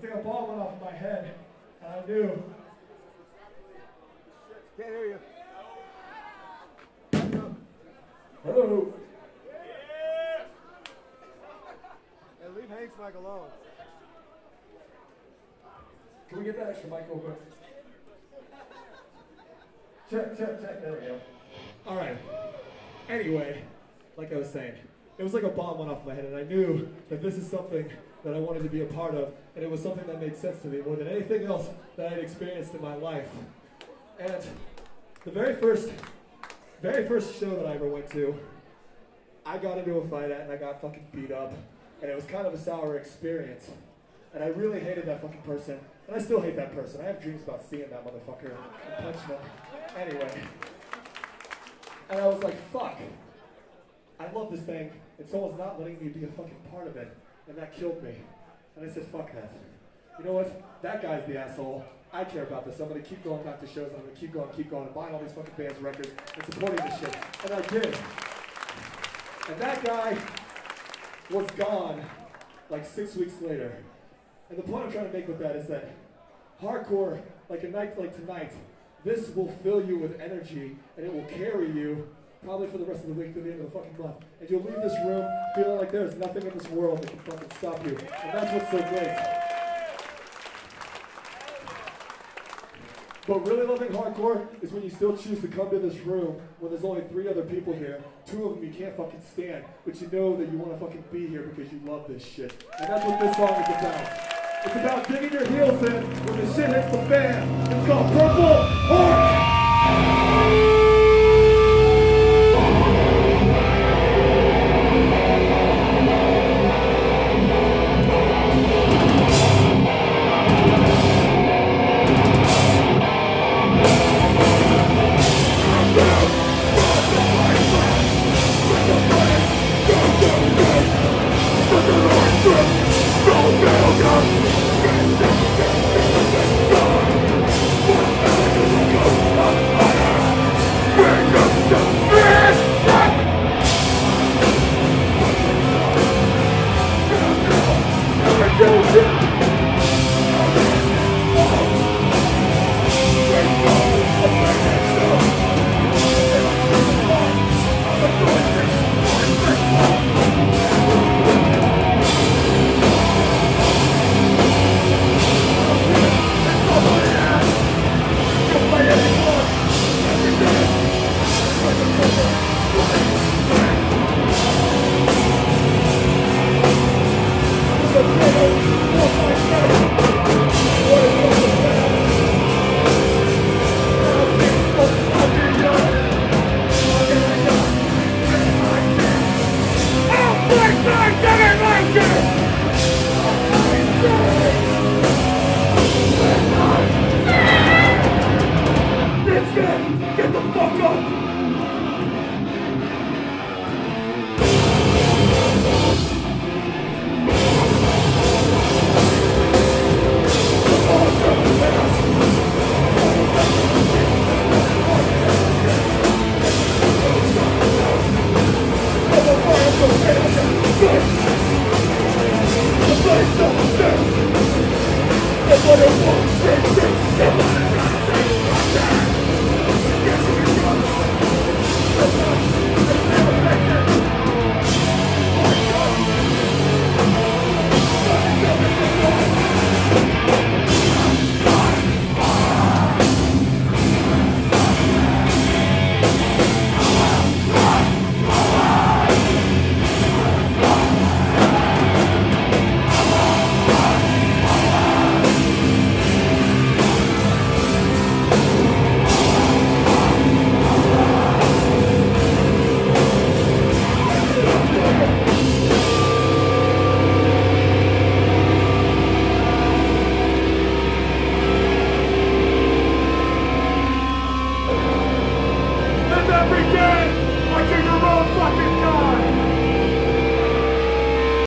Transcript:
It's like a ball went off my head, and I knew. Can't hear you. Hello. Hey, leave Hank's mic alone. Can we get that extra mic real quick? Check, check, check. There we go. All right. Anyway, like I was saying, it was like a bomb went off my head, and I knew that this is something that I wanted to be a part of, and it was something that made sense to me more than anything else that I'd experienced in my life. And the very first, very first show that I ever went to, I got into a fight at, and I got fucking beat up, and it was kind of a sour experience. And I really hated that fucking person, and I still hate that person. I have dreams about seeing that motherfucker and punching him. Anyway. And I was like, fuck. I love this thing, and someone's not letting me be a fucking part of it. And that killed me. And I said, fuck that. You know what? That guy's the asshole. I care about this. I'm gonna keep going back to shows. I'm gonna keep going, keep going, and buying all these fucking bands records and supporting this shit. And I did. And that guy was gone like six weeks later. And the point I'm trying to make with that is that hardcore, like a night like tonight, this will fill you with energy and it will carry you probably for the rest of the week to the end of the fucking month. And you'll leave this room feeling like there's nothing in this world that can fucking stop you. And that's what's so great. But really loving hardcore is when you still choose to come to this room when there's only three other people here. Two of them you can't fucking stand, but you know that you want to fucking be here because you love this shit. And that's what this song is about. It's about digging your heels in when the shit hits the fan. It's called Purple Heart. for this.